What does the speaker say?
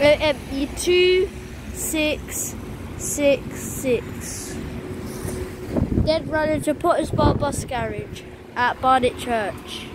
Uh, um, two, six, six, six. Dead runner to Potter's Bar Bus Garage at Barnet Church.